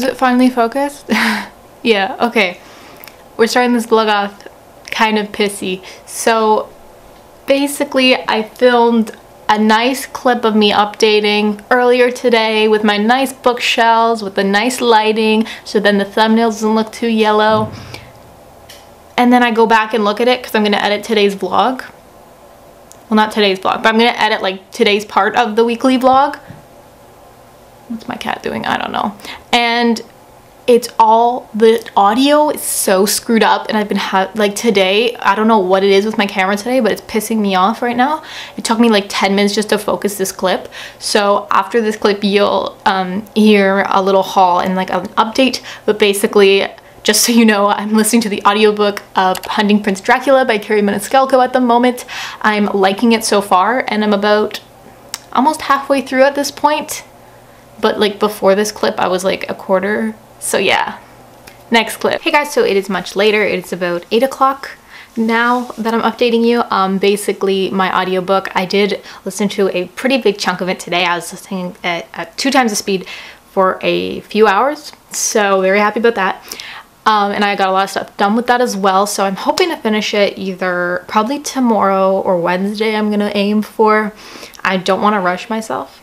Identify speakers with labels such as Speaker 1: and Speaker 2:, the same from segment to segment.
Speaker 1: Is it finally focused? yeah, okay. We're starting this vlog off kind of pissy. So basically I filmed a nice clip of me updating earlier today with my nice bookshelves with the nice lighting so then the thumbnail doesn't look too yellow. And then I go back and look at it because I'm going to edit today's vlog. Well, not today's vlog, but I'm going to edit like today's part of the weekly vlog. What's my cat doing? I don't know. And it's all the audio is so screwed up and I've been like today I don't know what it is with my camera today but it's pissing me off right now it took me like 10 minutes just to focus this clip so after this clip you'll um, hear a little haul and like an update but basically just so you know, I'm listening to the audiobook of Hunting Prince Dracula by Kerri Maniscalco at the moment. I'm liking it so far and I'm about almost halfway through at this point. But like before this clip, I was like a quarter so yeah, next clip. Hey guys, so it is much later. It's about 8 o'clock now that I'm updating you. Um, basically, my audiobook, I did listen to a pretty big chunk of it today. I was listening at, at two times the speed for a few hours. So very happy about that. Um, and I got a lot of stuff done with that as well. So I'm hoping to finish it either probably tomorrow or Wednesday I'm going to aim for. I don't want to rush myself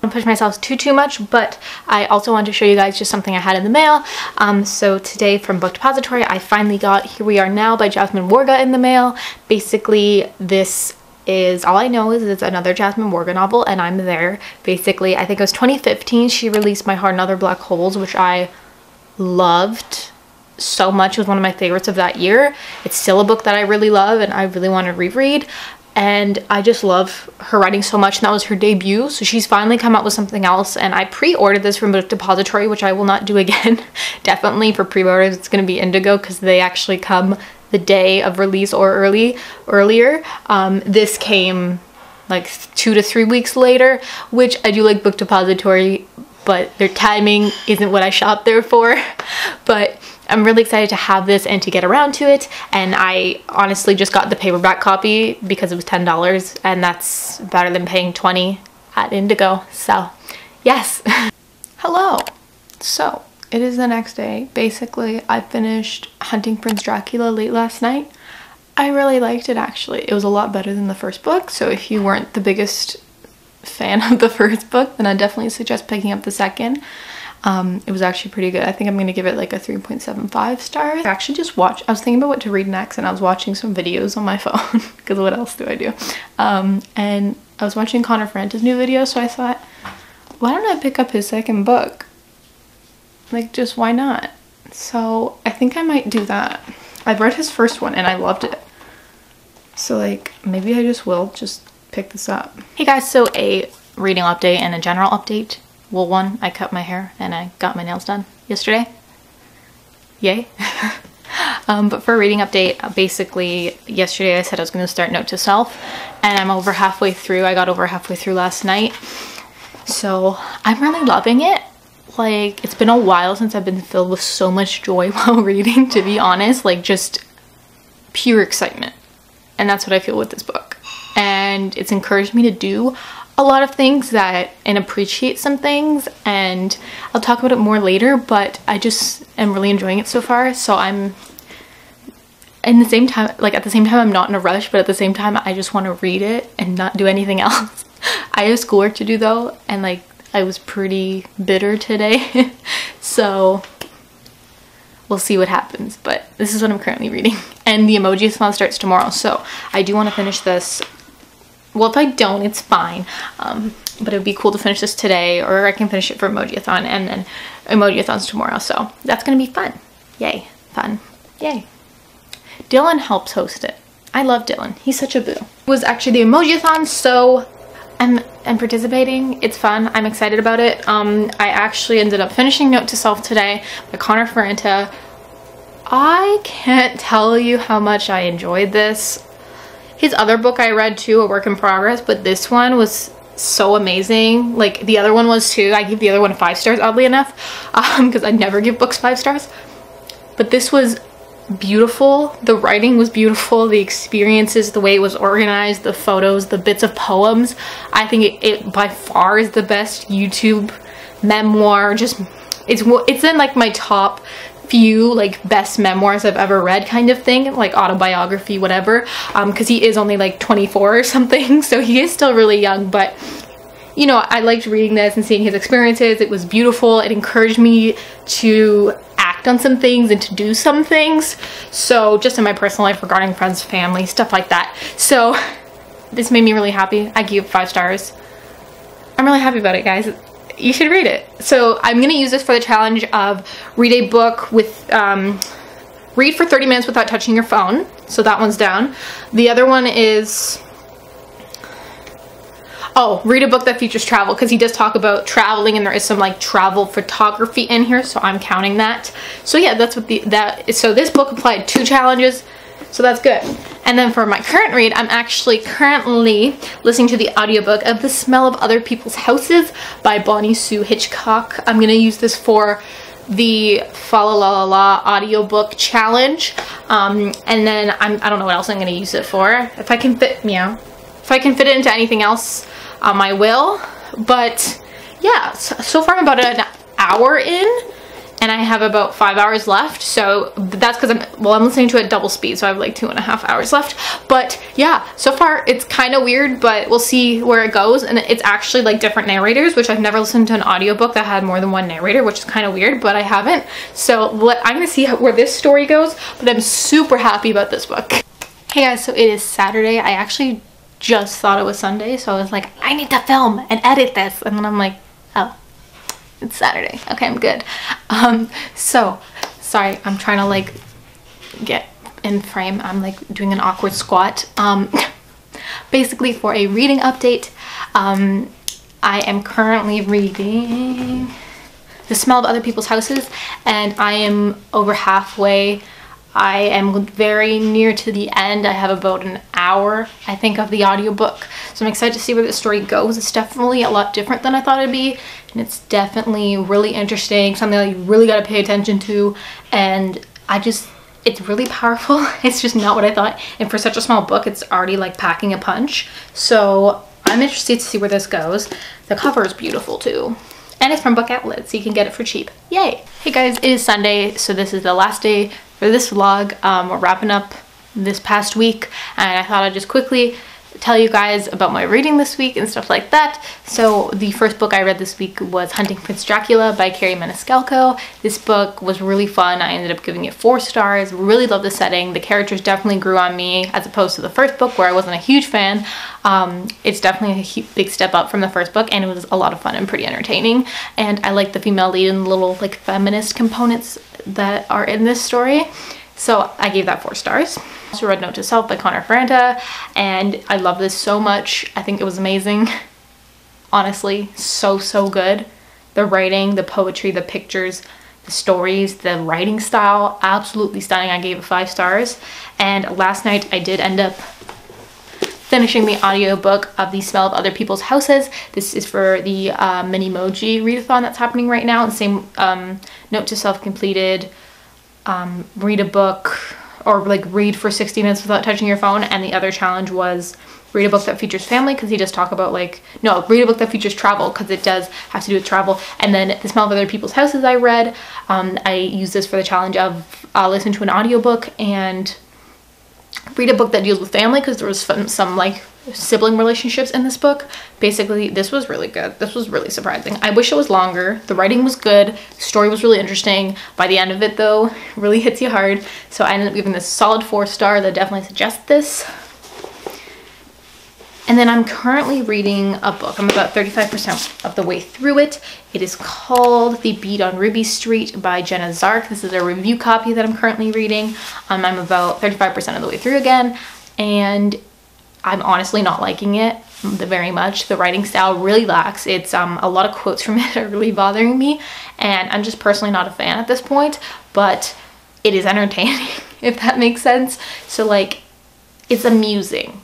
Speaker 1: don't push myself too too much but I also want to show you guys just something I had in the mail. Um, so today from Book Depository I finally got Here We Are Now by Jasmine Warga in the mail. Basically this is all I know is it's another Jasmine Warga novel and I'm there. Basically I think it was 2015 she released My Heart and Other Black Holes which I loved so much. It was one of my favorites of that year. It's still a book that I really love and I really want to reread and I just love her writing so much and that was her debut. So she's finally come out with something else and I pre-ordered this from Book Depository which I will not do again. Definitely for pre-orders it's going to be Indigo because they actually come the day of release or early earlier. Um, this came like two to three weeks later which I do like Book Depository but their timing isn't what I shop there for. But I'm really excited to have this and to get around to it. And I honestly just got the paperback copy because it was $10 and that's better than paying 20 at Indigo. So yes. Hello. So it is the next day. Basically, I finished Hunting Prince Dracula late last night. I really liked it actually. It was a lot better than the first book. So if you weren't the biggest fan of the first book, then I definitely suggest picking up the second. Um, it was actually pretty good. I think I'm to give it like a 3.75 stars. I actually just watched, I was thinking about what to read next and I was watching some videos on my phone because what else do I do? Um, and I was watching Connor Franta's new video so I thought, why don't I pick up his second book? Like just why not? So I think I might do that. I've read his first one and I loved it. So like maybe I just will just pick this up. Hey guys, so a reading update and a general update well one I cut my hair and I got my nails done yesterday. Yay. Um, but for a reading update basically yesterday I said I was going to start note to self and I'm over halfway through I got over halfway through last night. So I'm really loving it. Like it's been a while since I've been filled with so much joy while reading to be honest like just pure excitement. And that's what I feel with this book. And it's encouraged me to do a lot of things that and appreciate some things and I'll talk about it more later but I just am really enjoying it so far so I'm in the same time like at the same time I'm not in a rush but at the same time I just want to read it and not do anything else. I have schoolwork to do though and like I was pretty bitter today so we'll see what happens but this is what I'm currently reading and the emoji Emojiathon starts tomorrow so I do want to finish this well if I don't it's fine. Um, but it would be cool to finish this today or I can finish it for Emojiathon and then Emojiathon's tomorrow. So that's gonna be fun. Yay fun. Yay. Dylan helps host it. I love Dylan. He's such a boo. It was actually the Emojiathon so I'm, I'm participating. It's fun. I'm excited about it. Um, I actually ended up finishing Note to Self today by Connor Franta I can't tell you how much I enjoyed this his other book I read too, A Work in Progress, but this one was so amazing. Like the other one was too. I give the other one five stars, oddly enough, because um, I never give books five stars. But this was beautiful. The writing was beautiful. The experiences, the way it was organized, the photos, the bits of poems. I think it, it by far is the best YouTube memoir. Just it's it's in like my top few like best memoirs I've ever read kind of thing, like autobiography, whatever. Um, because he is only like 24 or something, so he is still really young, but you know, I liked reading this and seeing his experiences. It was beautiful. It encouraged me to act on some things and to do some things. So just in my personal life regarding friends, family, stuff like that. So this made me really happy. I give five stars. I'm really happy about it, guys you should read it. So I'm gonna use this for the challenge of read a book with, um, read for 30 minutes without touching your phone. So that one's down. The other one is, oh, read a book that features travel because he does talk about traveling and there is some like travel photography in here. So I'm counting that. So yeah, that's what the, that, So this book applied two challenges. So that's good. And then for my current read, I'm actually currently listening to the audiobook of The Smell of Other People's Houses by Bonnie Sue Hitchcock. I'm gonna use this for the Fa La La La audiobook challenge. Um, and then I'm, I don't know what else I'm gonna use it for. If I can fit, yeah, if I can fit it into anything else, um, I will. But yeah, so, so far I'm about an hour in and I have about five hours left. So that's because I'm, well, I'm listening to it double speed. So I have like two and a half hours left. But yeah, so far it's kind of weird, but we'll see where it goes. And it's actually like different narrators, which I've never listened to an audiobook that had more than one narrator, which is kind of weird, but I haven't. So let, I'm going to see how, where this story goes, but I'm super happy about this book. Hey guys, so it is Saturday. I actually just thought it was Sunday. So I was like, I need to film and edit this. And then I'm like, it's Saturday. Okay, I'm good. Um, so, sorry, I'm trying to like get in frame. I'm like doing an awkward squat. Um, basically for a reading update, um, I am currently reading The Smell of Other People's Houses and I am over halfway I am very near to the end. I have about an hour, I think, of the audiobook. So I'm excited to see where the story goes. It's definitely a lot different than I thought it'd be. And it's definitely really interesting, something that you really got to pay attention to. And I just, it's really powerful. It's just not what I thought. And for such a small book, it's already like packing a punch. So I'm interested to see where this goes. The cover is beautiful too. And it's from Book Outlet, so you can get it for cheap. Yay! Hey guys, it is Sunday, so this is the last day for this vlog. Um, we're wrapping up this past week and I thought I'd just quickly tell you guys about my reading this week and stuff like that. So the first book I read this week was Hunting Prince Dracula by Kerri Maniscalco. This book was really fun. I ended up giving it four stars. Really love the setting. The characters definitely grew on me as opposed to the first book where I wasn't a huge fan. Um, it's definitely a big step up from the first book and it was a lot of fun and pretty entertaining. And I like the female lead and the little like feminist components that are in this story. So I gave that four stars. Also read Note to Self by Connor Franta and I love this so much. I think it was amazing. Honestly, so, so good. The writing, the poetry, the pictures, the stories, the writing style, absolutely stunning. I gave it five stars. And last night I did end up finishing the audiobook of The Smell of Other People's Houses. This is for the uh, Minimoji readathon that's happening right now. And same um, note to self completed, um, read a book or like read for 60 minutes without touching your phone. And the other challenge was read a book that features family because he does talk about like, no, read a book that features travel because it does have to do with travel. And then The Smell of Other People's Houses I read. Um, I use this for the challenge of uh, listen to an audiobook and read a book that deals with family because there was some, some like sibling relationships in this book. Basically, this was really good. This was really surprising. I wish it was longer. The writing was good. Story was really interesting. By the end of it though, really hits you hard. So I ended up giving this solid four star that definitely suggest this. And then I'm currently reading a book. I'm about 35% of the way through it. It is called The Beat on Ruby Street by Jenna Zark. This is a review copy that I'm currently reading. Um, I'm about 35% of the way through again. And I'm honestly not liking it very much. The writing style really lacks. It's um, a lot of quotes from it are really bothering me. And I'm just personally not a fan at this point. But it is entertaining, if that makes sense. So like, it's amusing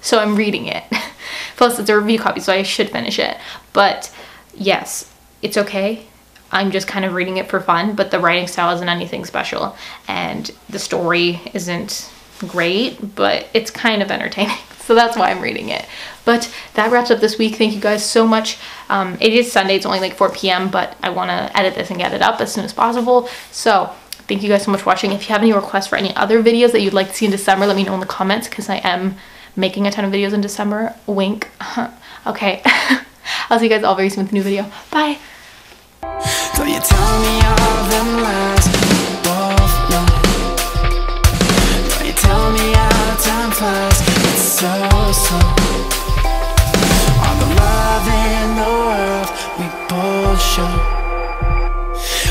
Speaker 1: so I'm reading it. Plus it's a review copy, so I should finish it. But yes, it's okay. I'm just kind of reading it for fun, but the writing style isn't anything special. And the story isn't great, but it's kind of entertaining. So that's why I'm reading it. But that wraps up this week. Thank you guys so much. Um, it is Sunday. It's only like 4 p.m., but I want to edit this and get it up as soon as possible. So thank you guys so much for watching. If you have any requests for any other videos that you'd like to see in December, let me know in the comments because I am making a ton of videos in December. Wink. okay. I'll see you guys all very soon with a new video. Bye.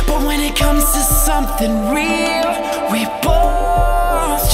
Speaker 1: But when it comes to something real We both